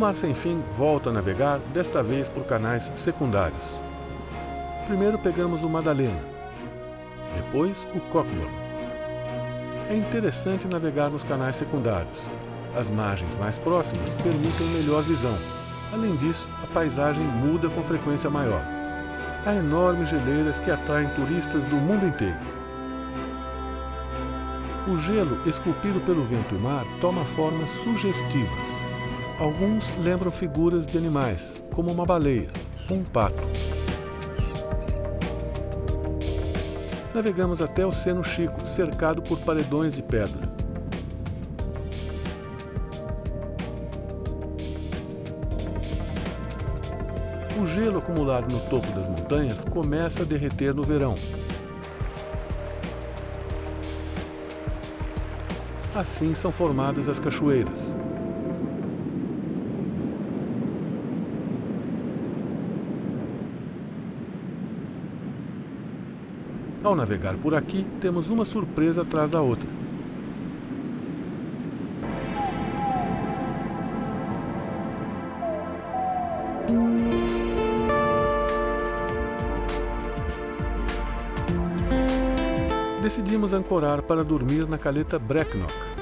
Mar Sem Fim volta a navegar, desta vez por canais secundários. Primeiro pegamos o Madalena, depois o Cockburn. É interessante navegar nos canais secundários. As margens mais próximas permitem melhor visão. Além disso, a paisagem muda com frequência maior. Há enormes geleiras que atraem turistas do mundo inteiro. O gelo, esculpido pelo vento e mar, toma formas sugestivas. Alguns lembram figuras de animais, como uma baleia ou um pato. Navegamos até o Seno Chico, cercado por paredões de pedra. O gelo acumulado no topo das montanhas começa a derreter no verão. Assim são formadas as cachoeiras. Ao navegar por aqui, temos uma surpresa atrás da outra. Decidimos ancorar para dormir na caleta Brecknock.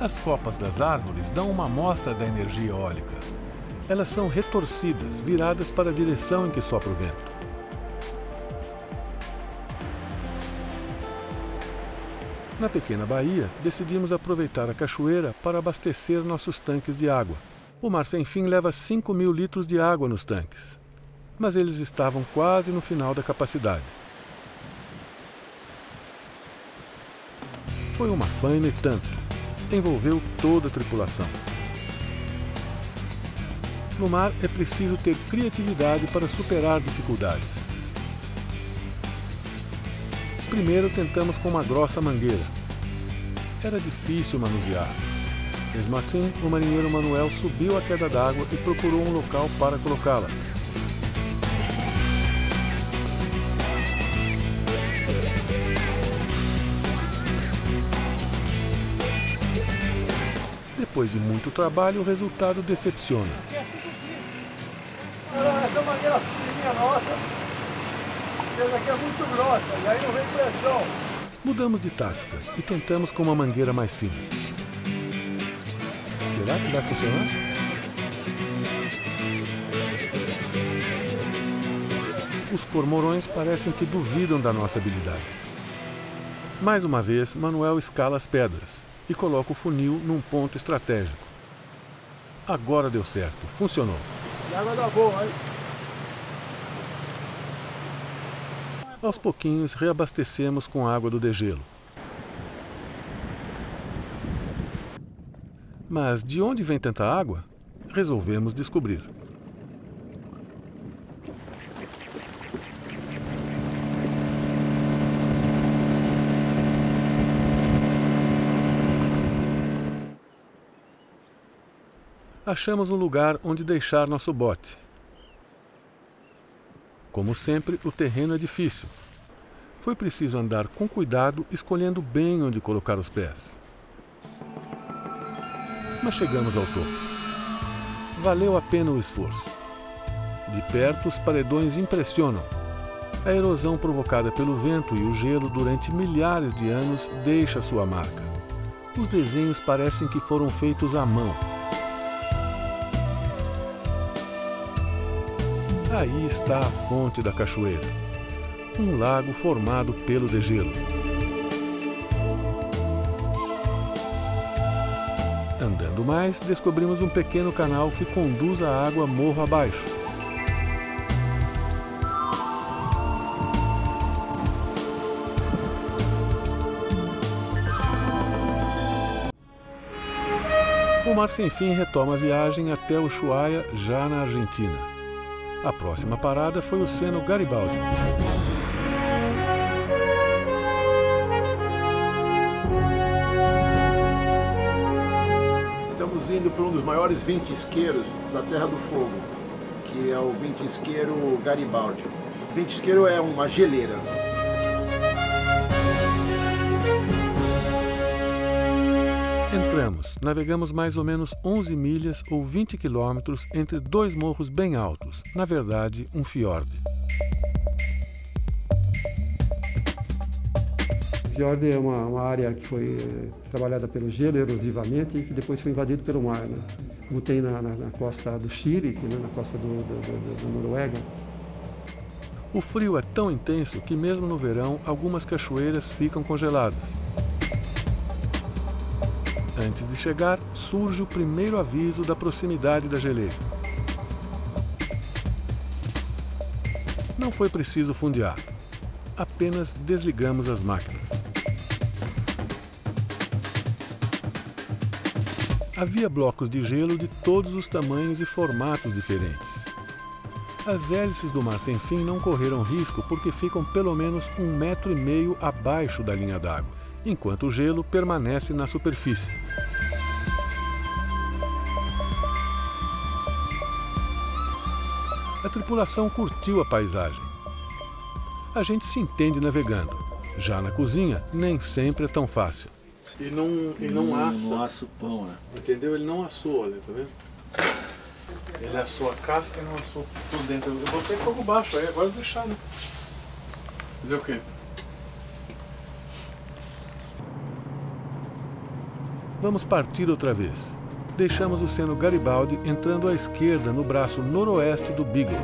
As copas das árvores dão uma amostra da energia eólica. Elas são retorcidas, viradas para a direção em que sopra o vento. Na pequena baía, decidimos aproveitar a cachoeira para abastecer nossos tanques de água. O Mar Sem Fim leva 5 mil litros de água nos tanques, mas eles estavam quase no final da capacidade. Foi uma faina e tanto. Envolveu toda a tripulação. No mar é preciso ter criatividade para superar dificuldades. Primeiro tentamos com uma grossa mangueira. Era difícil manusear. Mesmo assim, o marinheiro Manuel subiu a queda d'água e procurou um local para colocá-la. Depois de muito trabalho, o resultado decepciona. Essa mangueira pequenininha nossa, essa é muito grossa, e aí não vem pressão. Mudamos de tática e tentamos com uma mangueira mais fina. Será que vai funcionar? Os cormorões parecem que duvidam da nossa habilidade. Mais uma vez, Manuel escala as pedras e coloca o funil num ponto estratégico. Agora deu certo, funcionou. E água dá boa, hein? Aos pouquinhos, reabastecemos com água do degelo. Mas de onde vem tanta água? Resolvemos descobrir. Achamos um lugar onde deixar nosso bote. Como sempre, o terreno é difícil. Foi preciso andar com cuidado, escolhendo bem onde colocar os pés. Mas chegamos ao topo. Valeu a pena o esforço. De perto, os paredões impressionam. A erosão provocada pelo vento e o gelo durante milhares de anos deixa sua marca. Os desenhos parecem que foram feitos à mão. Aí está a fonte da cachoeira, um lago formado pelo degelo. Andando mais, descobrimos um pequeno canal que conduz a água morro abaixo. O Mar Sem Fim retoma a viagem até Ushuaia, já na Argentina. A próxima parada foi o Seno Garibaldi. Estamos indo para um dos maiores ventisqueiros da Terra do Fogo, que é o ventisqueiro Garibaldi. ventisqueiro é uma geleira. Entramos, navegamos mais ou menos 11 milhas ou 20 quilômetros entre dois morros bem altos, na verdade, um fiord. O fiord é uma, uma área que foi eh, trabalhada pelo gelo erosivamente e que depois foi invadido pelo mar, né? como tem na, na, na costa do Chile, né? na costa do, do Noruega. O frio é tão intenso que, mesmo no verão, algumas cachoeiras ficam congeladas. Antes de chegar, surge o primeiro aviso da proximidade da geleira. Não foi preciso fundear, apenas desligamos as máquinas. Havia blocos de gelo de todos os tamanhos e formatos diferentes. As hélices do Mar Sem Fim não correram risco porque ficam pelo menos um metro e meio abaixo da linha d'água, enquanto o gelo permanece na superfície. A tripulação curtiu a paisagem. A gente se entende navegando. Já na cozinha, nem sempre é tão fácil. E não, e não assa. Não assa o pão, né? Entendeu? Ele não assou, olha, tá vendo? Ele assou a casca e não assou por dentro. Eu botei fogo baixo aí, agora deixar, né? Fazer o quê? Vamos partir outra vez. Deixamos o seno Garibaldi entrando à esquerda no braço noroeste do Beagle.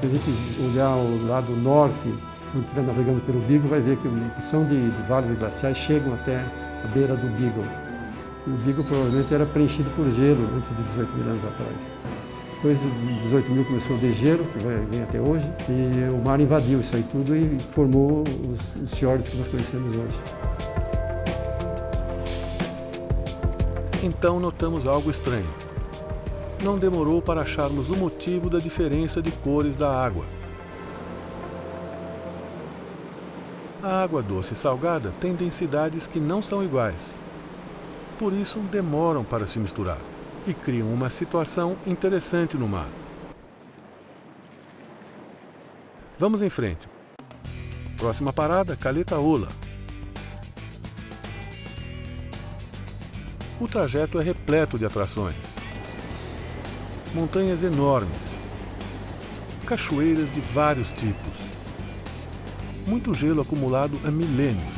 Se a gente olhar o lado norte, quando estiver navegando pelo Beagle, vai ver que uma porção de, de vales glaciais chegam até a beira do Beagle. O Beagle provavelmente era preenchido por gelo antes de 18 mil anos atrás. Depois de 18 mil começou o degelo, que vem até hoje, e o mar invadiu isso aí tudo e formou os, os fiordes que nós conhecemos hoje. Então notamos algo estranho. Não demorou para acharmos o motivo da diferença de cores da água. A água doce e salgada tem densidades que não são iguais. Por isso, demoram para se misturar e criam uma situação interessante no mar. Vamos em frente. Próxima parada, Caletaola. O trajeto é repleto de atrações. Montanhas enormes, cachoeiras de vários tipos, muito gelo acumulado há milênios.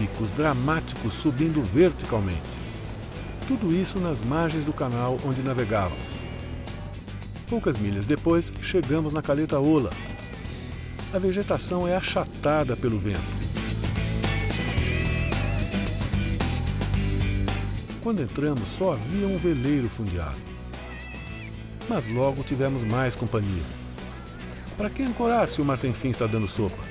Picos dramáticos subindo verticalmente. Tudo isso nas margens do canal onde navegávamos. Poucas milhas depois, chegamos na Caleta Ola. A vegetação é achatada pelo vento. Quando entramos, só havia um veleiro fundeado. Mas logo tivemos mais companhia. Para que ancorar se o mar sem fim está dando sopa?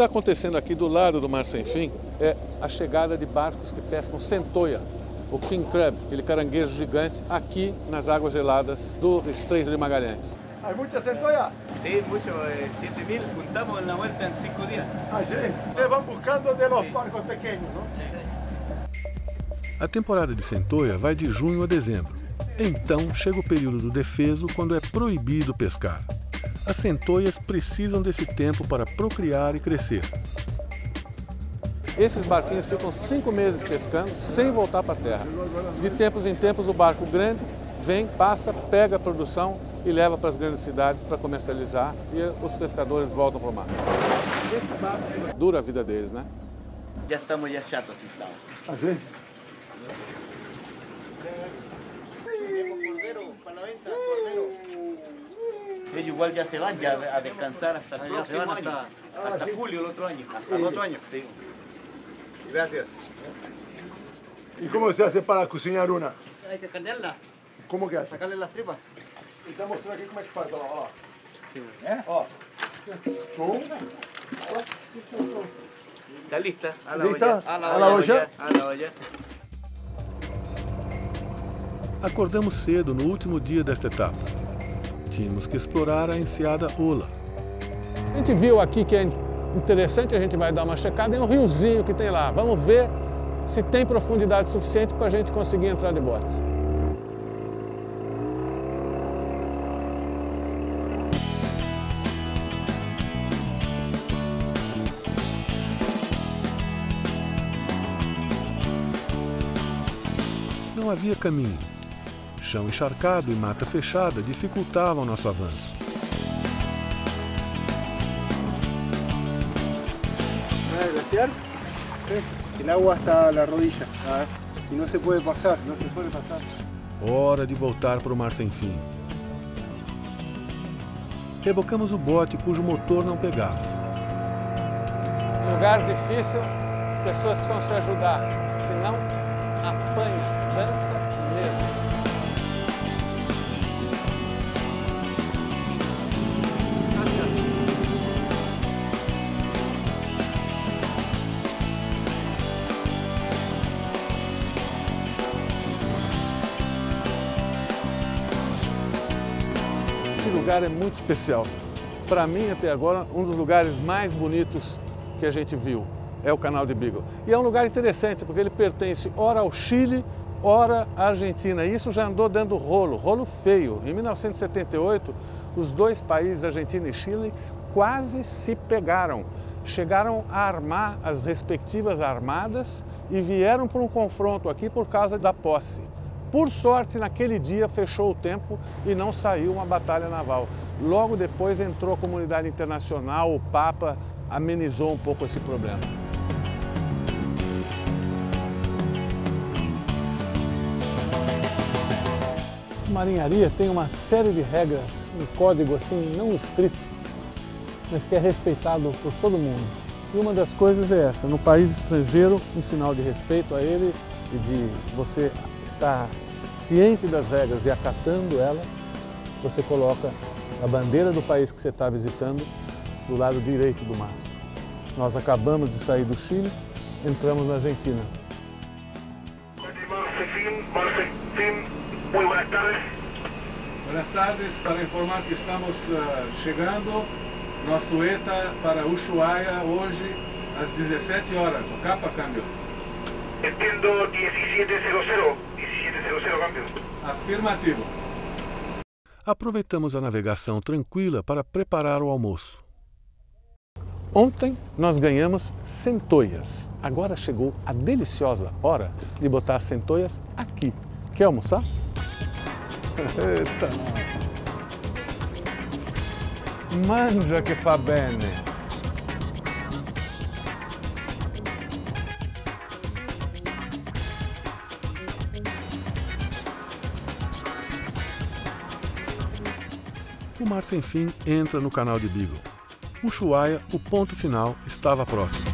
Está acontecendo aqui do lado do Mar Sem Fim é a chegada de barcos que pescam centoia, o king crab, aquele caranguejo gigante, aqui nas águas geladas do Estreito de Magalhães. ¿Hay mucha centolla? Sí, mucho, eh, 7000 juntamos la vuelta en cinco días. Ah, sí. Ustedes van buscando de los barcos pequeños, ¿no? A temporada de centoia vai de junho a dezembro. Então chega o período do defeso, quando é proibido pescar. As centoias precisam desse tempo para procriar e crescer. Esses barquinhos ficam cinco meses pescando sem voltar para a terra. De tempos em tempos, o barco grande vem, passa, pega a produção e leva para as grandes cidades para comercializar e os pescadores voltam para o mar. Dura a vida deles, né? Ya estamos ya chatos estamos. Ah, sí. Cordero, para la venta, cordero. Ellos igual ya se van ya a descansar hasta el próximo año. Hasta, hasta julio el otro año. Hasta el otro año. Sí. Gracias. ¿Y cómo se hace para cocinar una? Hay que candearla, ¿Cómo que hace? sacarle las tripas. Então mostrar aqui como é que faz, ó lá, ó. lá. Ó. Um. Está lista. A la Lista? olla. A la olla. A la olla. Acordamos cedo no último dia desta etapa. Tínhamos que explorar a enseada Ola. A gente viu aqui que é interessante, a gente vai dar uma checada em um riozinho que tem lá. Vamos ver se tem profundidade suficiente para a gente conseguir entrar de botas. Não havia caminho. Chão encharcado e mata fechada dificultavam nosso avanço. agua hasta la rodilla. Y no se puede pasar, no se puede pasar. Hora de voltar para o mar sem fim. Rebocamos o bote cujo motor não pegava. Lugar difícil, as pessoas precisam se ajudar, senão apanha, dança lugar é muito especial. Para mim, até agora, um dos lugares mais bonitos que a gente viu é o Canal de Beagle. E é um lugar interessante, porque ele pertence ora ao Chile, ora à Argentina. E isso já andou dando rolo, rolo feio. Em 1978, os dois países, Argentina e Chile, quase se pegaram. Chegaram a armar as respectivas armadas e vieram para um confronto aqui por causa da posse. Por sorte, naquele dia fechou o tempo e não saiu uma batalha naval. Logo depois entrou a comunidade internacional, o Papa amenizou um pouco esse problema. A marinharia tem uma série de regras, um código assim não escrito, mas que é respeitado por todo mundo. E uma das coisas é essa, no país estrangeiro, um sinal de respeito a ele e de você estar ciente das regras e acatando ela, você coloca a bandeira do país que você está visitando do lado direito do mastro. Nós acabamos de sair do Chile, entramos na Argentina. Buenas tardes. Para informar que estamos uh, chegando nosso ETA para Ushuaia hoje às 17 horas. O capa câmbio. Entiendo 1700. 1700 cambio. Afirmativo. Aproveitamos a navegação tranquila para preparar o almoço. Ontem nós ganhamos centoias. Agora chegou a deliciosa hora de botar as centoias aqui. Quer almoçar? Eita! Mangia che fa bene! O Mar Sem Fim entra no canal de Beagle. Ushuaia, o ponto final, estava próximo.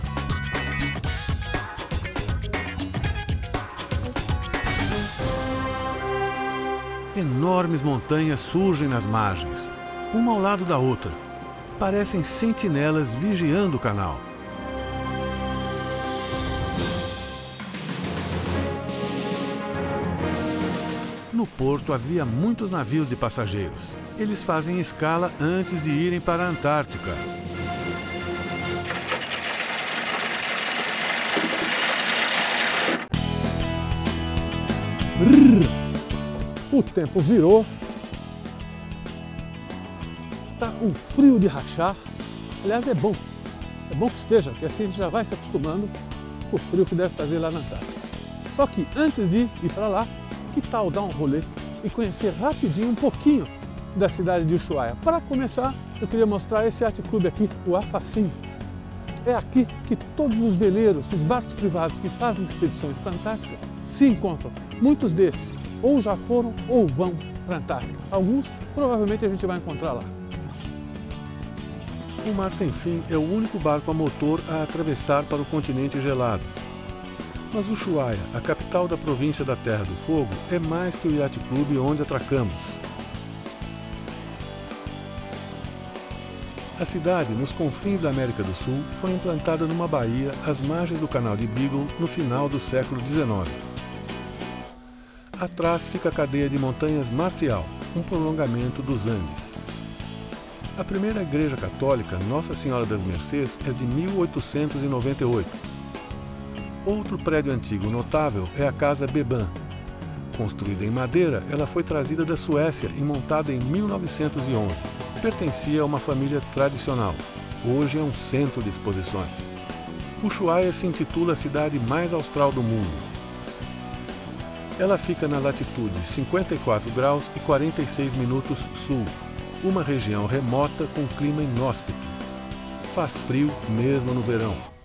Enormes montanhas surgem nas margens, uma ao lado da outra. Parecem sentinelas vigiando o canal. No porto havia muitos navios de passageiros. Eles fazem escala antes de irem para a Antártica. O tempo virou. Tá um frio de rachar. Aliás, é bom. É bom que esteja, porque assim a gente já vai se acostumando com o frio que deve fazer lá na Antártica. Só que antes de ir para lá, que tal dar um rolê e conhecer rapidinho um pouquinho da cidade de Ushuaia? Para começar, eu queria mostrar esse arte clube aqui, o Afacim. É aqui que todos os veleiros, os barcos privados que fazem expedições para a Antártica se encontram. Muitos desses ou já foram ou vão para a Antártica. Alguns provavelmente a gente vai encontrar lá. O Mar Sem Fim é o único barco a motor a atravessar para o continente gelado. Mas Ushuaia, a capital da província da Terra do Fogo, é mais que o Yacht Clube onde atracamos. A cidade, nos confins da América do Sul, foi implantada numa baía às margens do canal de Beagle no final do século XIX. Atrás fica a cadeia de montanhas Marcial, um prolongamento dos Andes. A primeira igreja católica, Nossa Senhora das Mercês, é de 1898. Outro prédio antigo notável é a Casa Beban. Construída em madeira, ela foi trazida da Suécia e montada em 1911. Pertencia a uma família tradicional. Hoje é um centro de exposições. Ushuaia se intitula a cidade mais austral do mundo. Ela fica na latitude 54 graus e 46 minutos sul, uma região remota com clima inóspito. Faz frio mesmo no verão.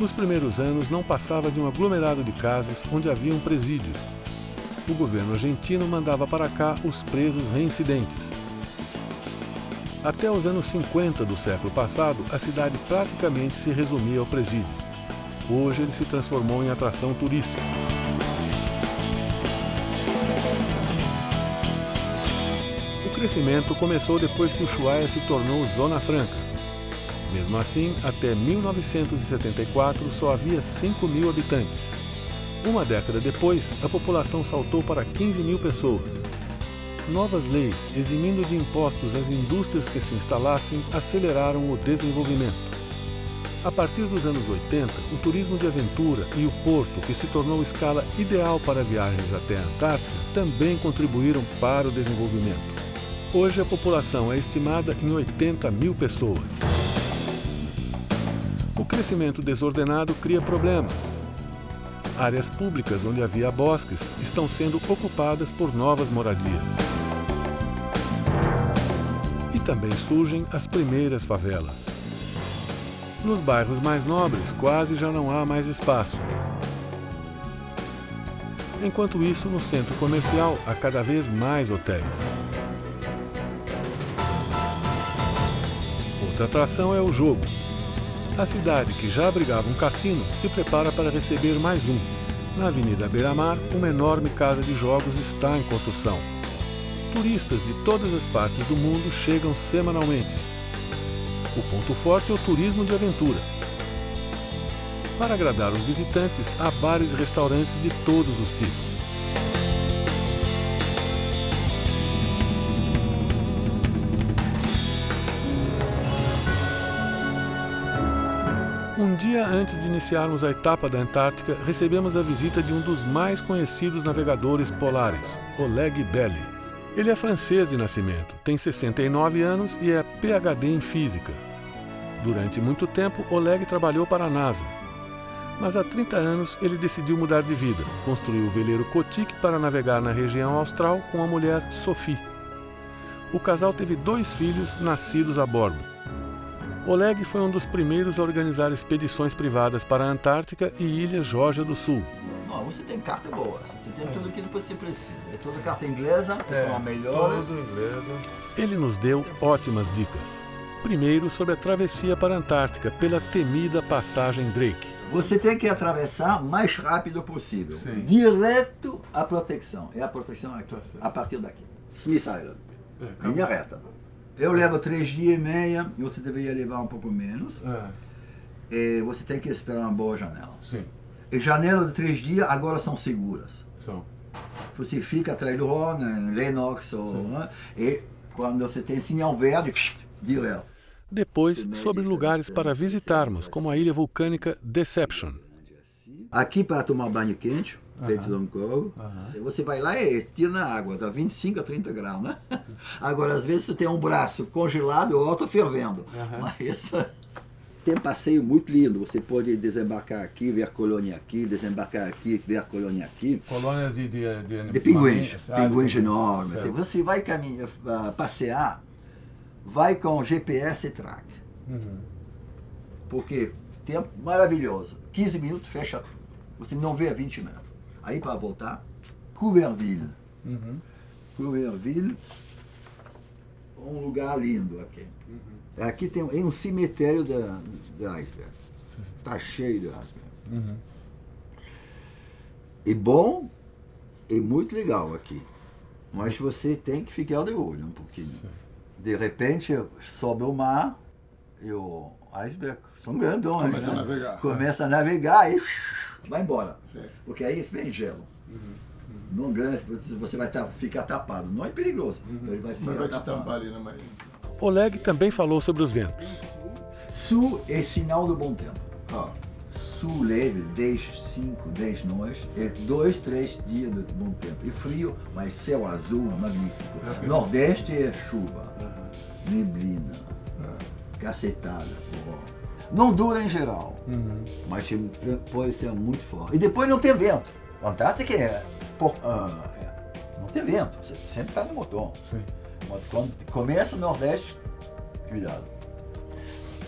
Nos primeiros anos não passava de um aglomerado de casas onde havia um presídio. O governo argentino mandava para cá os presos reincidentes. Até os anos 50 do século passado, a cidade praticamente se resumia ao presídio. Hoje ele se transformou em atração turística. O crescimento começou depois que Ushuaia se tornou Zona Franca. Mesmo assim, até 1974 só havia 5 mil habitantes. Uma década depois, a população saltou para 15 mil pessoas. Novas leis, eximindo de impostos as indústrias que se instalassem, aceleraram o desenvolvimento. A partir dos anos 80, o turismo de aventura e o porto, que se tornou escala ideal para viagens até a Antártica, também contribuíram para o desenvolvimento. Hoje a população é estimada em 80 mil pessoas. Crescimento desordenado cria problemas. Áreas públicas onde havia bosques estão sendo ocupadas por novas moradias. E também surgem as primeiras favelas. Nos bairros mais nobres, quase já não há mais espaço. Enquanto isso, no centro comercial, há cada vez mais hotéis. Outra atração é o jogo. A cidade, que já abrigava um cassino, se prepara para receber mais um. Na Avenida Beira-Mar, uma enorme casa de jogos está em construção. Turistas de todas as partes do mundo chegam semanalmente. O ponto forte é o turismo de aventura. Para agradar os visitantes, há bares e restaurantes de todos os tipos. Dia antes de iniciarmos a etapa da Antártica, recebemos a visita de um dos mais conhecidos navegadores polares, Oleg Belly. Ele é francês de nascimento, tem 69 anos e é PhD em física. Durante muito tempo, Oleg trabalhou para a NASA. Mas há 30 anos ele decidiu mudar de vida. Construiu o veleiro Kotik para navegar na região austral com a mulher Sophie. O casal teve dois filhos nascidos a bordo. Oleg foi um dos primeiros a organizar expedições privadas para a Antártica e Ilha Geórgia do Sul. Não, você tem carta boa, você tem tudo aquilo que você precisa. É toda carta inglesa, que são as melhores. Ele nos deu ótimas dicas. Primeiro, sobre a travessia para a Antártica pela temida passagem Drake. Você tem que atravessar o mais rápido possível. Sim. Direto à proteção. É a proteção aqui, a partir daqui. Smith Island. Linha reta. Eu levo três dias e meia, e você deveria levar um pouco menos. É, E você tem que esperar uma boa janela. sim, E janela de três dias agora são seguras. são. Você fica atrás do Rhône, Lennox, ou, né? e quando você tem sinal verde, direto. Depois, sobre lugares para visitarmos, como a ilha vulcânica Deception. Aqui para tomar banho quente, peito de Cove, você vai lá e tira na água, dá 25 a 30 graus, né? Agora, às vezes você tem um braço congelado e o outro fervendo. Mas essa... Tem passeio muito lindo, você pode desembarcar aqui, ver a colônia aqui, desembarcar aqui, ver a colônia aqui. Colônias de, de, de, De pinguins, ah, pinguins enormes. Você vai caminhar, ah, passear, vai com GPS e track. Uhum. Porque tempo maravilhoso. 15 minutos, fecha tudo. Você não vê a 20 metros. Aí para voltar, Couverville. Uhum. Couverville, um lugar lindo aqui. Uhum. Aqui tem um, é um cemitério da, de iceberg. Tá cheio de iceberg. Uhum. E bom e muito legal aqui. Mas você tem que ficar de olho um pouquinho. De repente, sobe o mar e o iceberg são grandões. Começa né? a navegar. Começa a navegar e vai embora. Sim. Porque aí vem gelo. Uhum, Não grande, você vai tá- ficar tapado. Não é perigoso. Ele vai ficar vai tapado. ali na marinha. Oleg também falou sobre os ventos. Sul é sinal do bom tempo. Ó, Sul leve, 10, 5, 10 noites, é 2, 3 dias de bom tempo. E frio, mas céu azul, magnífico. Nordeste é chuva, neblina, cacetada. ó. Não dura em geral, mas tem- pode ser muito forte. E depois não tem vento. Antártica é, por- ah, é- não tem vento, você sempre está no motor. Mas quando começa no Nordeste, cuidado.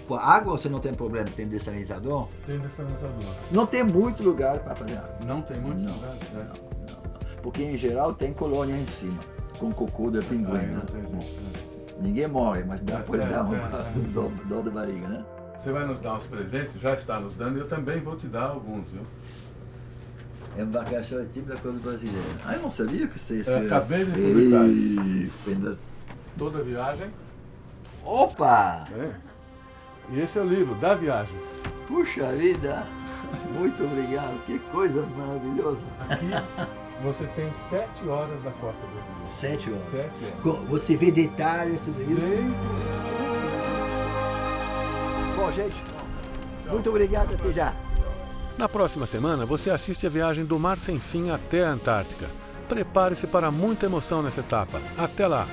Por água você não tem problema, tem desalinizador. Tem desalinizador. Não tem muito lugar para fazer água. Não tem muitos Não, lugares? não, não, não. Porque em geral tem colônia em cima, com cocô de pinguim. Aí, né? entendi. Bom, ninguém morre, mas dá É, pode é, dar uma é, é. dor, dor da barriga, né? Você vai nos dar uns presentes? Já está nos dando e eu também vou te dar alguns, viu? Embarcação é tipo da coisa brasileira. Ah, eu não sabia que você É, acabei de publicar. Toda viagem. Opa! É. E esse é o livro da viagem. Puxa vida! Muito obrigado, que coisa maravilhosa. Aqui você tem sete horas da costa brasileira. Sete horas. Sete horas. Você vê detalhes, tudo isso? Bem- Gente, muito obrigado, até já. Na próxima semana, você assiste a viagem do Mar Sem Fim até a Antártica. Prepare-se para muita emoção nessa etapa. Até lá!